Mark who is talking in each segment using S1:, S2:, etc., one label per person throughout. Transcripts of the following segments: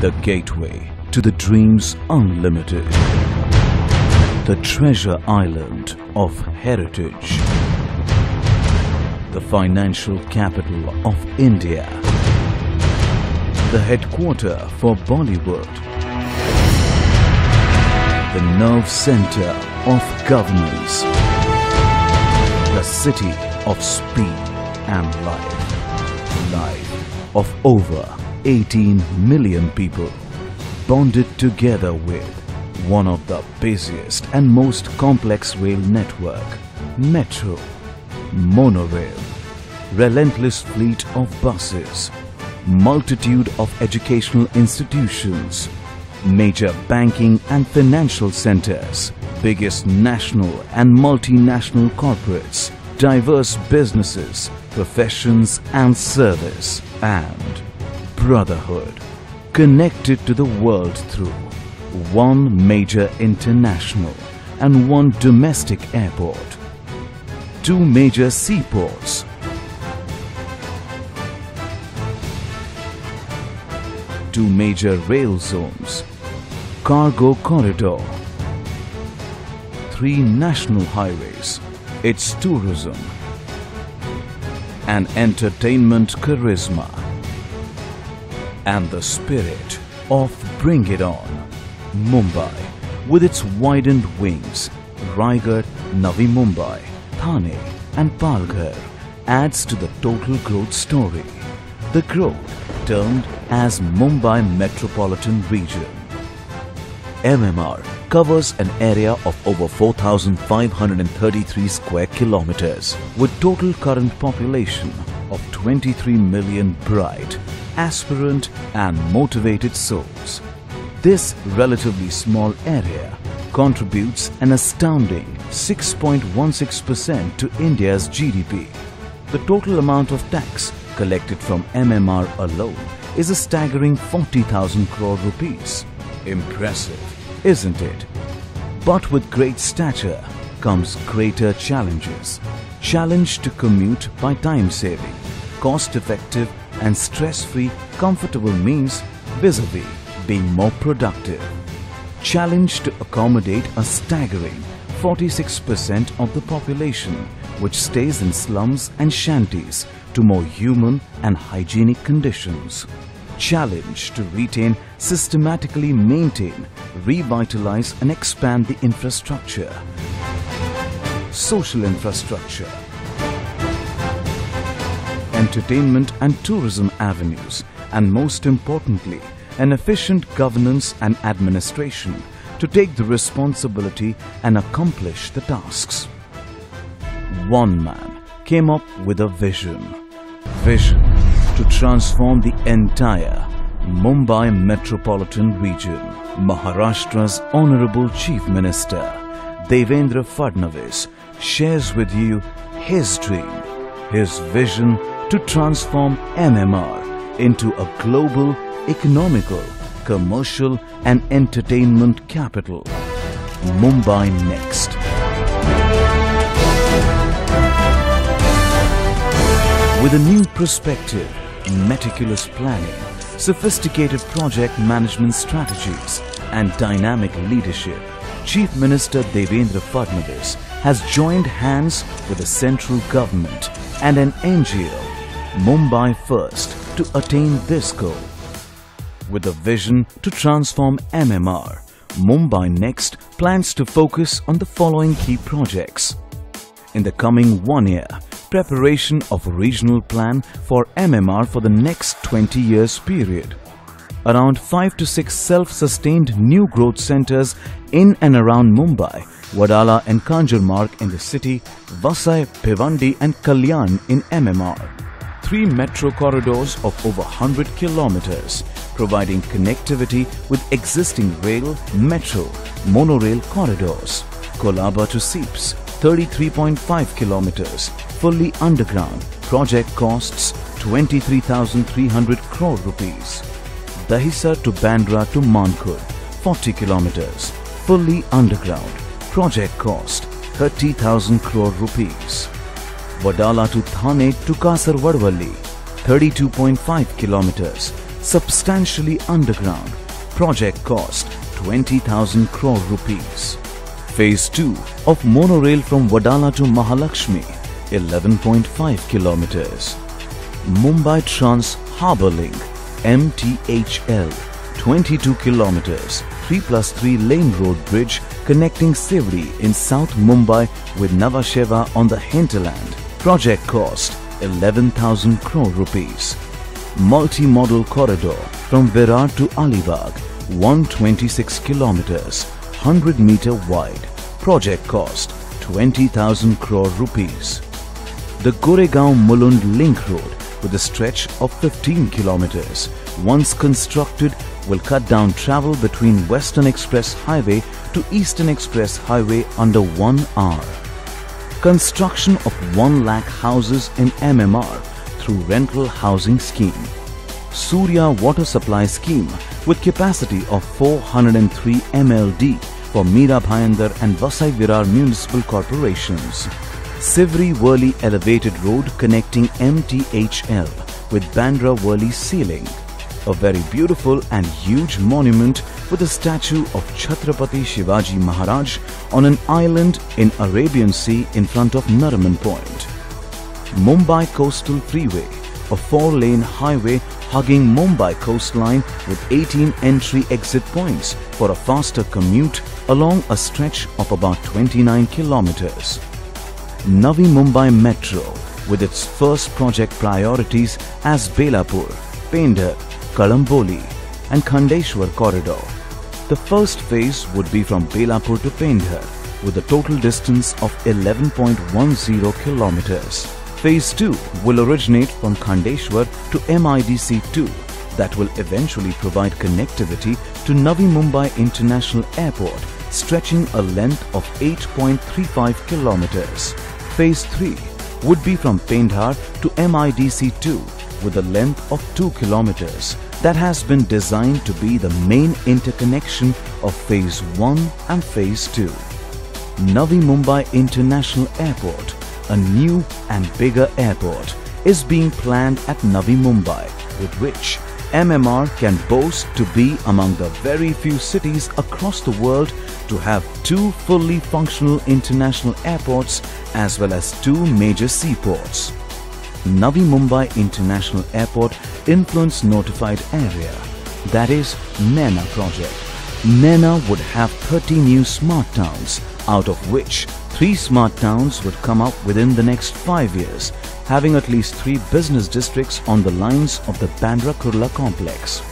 S1: The gateway to the dreams unlimited. The treasure island of heritage. The financial capital of India. The headquarter for Bollywood. The nerve center of governance. The city of speed and life. Life of over 18 million people bonded together with one of the busiest and most complex rail network, metro, monorail, relentless fleet of buses, multitude of educational institutions, major banking and financial centers, biggest national and multinational corporates, diverse businesses, professions and service, and brotherhood connected to the world through one major international and one domestic airport, two major seaports, two major rail zones, cargo corridor, three national highways, its tourism, and entertainment charisma, and the spirit of Bring It On, Mumbai, with its widened wings, Raigad, Navi Mumbai, Thane, and Palghar, adds to the total growth story. The growth termed as Mumbai Metropolitan Region. MMR covers an area of over 4,533 square kilometers with total current population of 23 million bright, aspirant and motivated souls. This relatively small area contributes an astounding 6.16% to India's GDP. The total amount of tax collected from MMR alone is a staggering 40,000 crore rupees. Impressive, isn't it? But with great stature comes greater challenges. Challenge to commute by time saving, cost effective and stress free, comfortable means vis-a-vis being more productive. Challenge to accommodate a staggering 46% of the population which stays in slums and shanties to more human and hygienic conditions. Challenge to retain, systematically maintain, revitalize and expand the infrastructure. Social infrastructure. Entertainment and tourism avenues and most importantly, an efficient governance and administration to take the responsibility and accomplish the tasks. One man came up with a vision. Vision to transform the entire Mumbai metropolitan region. Maharashtra's Honorable Chief Minister Devendra Fadnavis shares with you his dream, his vision to transform MMR into a global, economical, commercial and entertainment capital. Mumbai next. With a new perspective, meticulous planning, sophisticated project management strategies and dynamic leadership, Chief Minister Devendra Fadnavis has joined hands with the central government and an NGO, Mumbai First, to attain this goal. With a vision to transform MMR, Mumbai Next plans to focus on the following key projects. In the coming one year, preparation of a regional plan for MMR for the next 20 years period. Around 5 to 6 self-sustained new growth centers in and around Mumbai, Wadala and Kanjurmarg in the city, Vasai, Bhiwandi and Kalyan in MMR. Three metro corridors of over 100 kilometers, providing connectivity with existing rail, metro, monorail corridors. Colaba to SEEPZ, 33.5 kilometers, fully underground. Project costs 23,300 crore rupees. Dahisar to Bandra to Mankhurd, 40 kilometers, fully underground. Project cost 30,000 crore rupees. Wadala to Thane to Kasarvadavali, 32.5 kilometers, substantially underground. Project cost 20,000 crore rupees. Phase 2 of monorail from Wadala to Mahalakshmi 11.5 kilometers. Mumbai Trans Harbour Link MTHL 22 kilometers 3 plus 3 lane road bridge connecting Sewri in South Mumbai with Nhava Sheva on the hinterland. Project cost 11,000 crore rupees. Multi-modal corridor from Virar to Alibag 126 kilometers 100 meter wide. Project cost 20,000 crore rupees. The Goregaon Mulund link road with a stretch of 15 kilometers once constructed will cut down travel between Western Express Highway to Eastern Express Highway under one hour. Construction of 1 lakh houses in MMR through rental housing scheme. Surya Water Supply Scheme with capacity of 403 MLD for Mira Bhayandar and Vasai Virar municipal corporations. Sewri Worli Elevated Road connecting MTHL with Bandra Worli Sea Link. A very beautiful and huge monument with a statue of Chhatrapati Shivaji Maharaj on an island in Arabian Sea in front of Nariman Point. Mumbai Coastal Freeway, a four-lane highway hugging Mumbai coastline with 18 entry-exit points for a faster commute along a stretch of about 29 kilometers. Navi Mumbai Metro with its first project priorities as Belapur, Pendhar, Kalamboli and Khandeshwar corridor. The first phase would be from Belapur to Pendhar with a total distance of 11.10 kilometers. Phase 2 will originate from Khandeshwar to MIDC 2 that will eventually provide connectivity to Navi Mumbai International Airport stretching a length of 8.35 kilometers. Phase 3 would be from Pendhar to MIDC 2 with a length of 2 kilometers that has been designed to be the main interconnection of Phase 1 and Phase 2. Navi Mumbai International Airport, a new and bigger airport, is being planned at Navi Mumbai with which MMR can boast to be among the very few cities across the world to have two fully functional international airports as well as two major seaports. Navi Mumbai International Airport Influence Notified Area, that is NAINA project. NAINA would have 30 new smart towns, out of which 3 smart towns would come up within the next 5 years, having at least 3 business districts on the lines of the Bandra Kurla complex.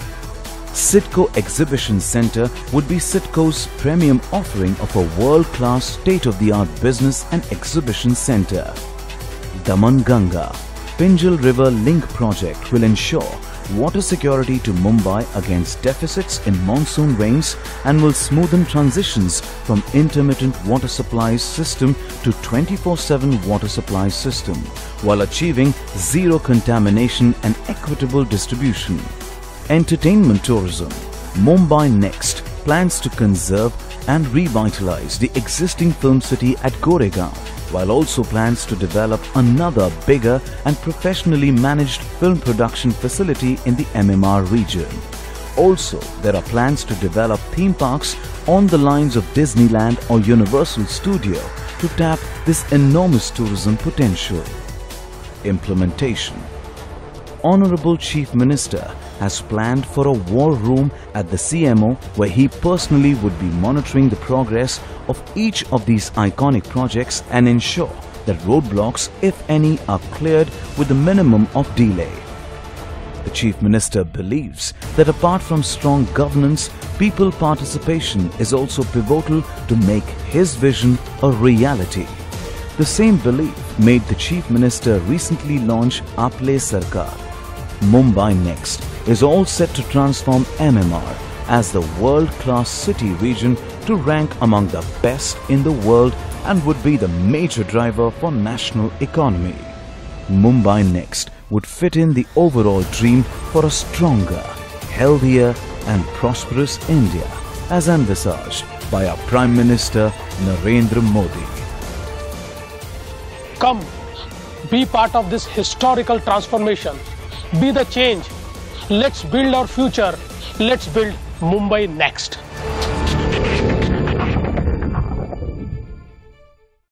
S1: CIDCO Exhibition Center would be CIDCO's premium offering of a world-class state-of-the-art business and exhibition center. Daman Ganga Pinjal River Link project will ensure water security to Mumbai against deficits in monsoon rains and will smoothen transitions from intermittent water supply system to 24-7 water supply system while achieving zero contamination and equitable distribution. Entertainment tourism Mumbai Next plans to conserve and revitalize the existing film city at Goregaon while also plans to develop another bigger and professionally managed film production facility in the MMR region. Also, there are plans to develop theme parks on the lines of Disneyland or Universal Studio to tap this enormous tourism potential. Implementation Honorable Chief Minister has planned for a war room at the CMO where he personally would be monitoring the progress of each of these iconic projects and ensure that roadblocks, if any, are cleared with the minimum of delay. The Chief Minister believes that apart from strong governance, people participation is also pivotal to make his vision a reality. The same belief made the Chief Minister recently launch Aaple Sarkar, Mumbai Next is all set to transform MMR as the world-class city region to rank among the best in the world and would be the major driver for national economy. Mumbai Next would fit in the overall dream for a stronger, healthier and prosperous India as envisaged by our Prime Minister Narendra Modi.
S2: Come, be part of this historical transformation. Be the change Let's build our future. Let's build Mumbai next.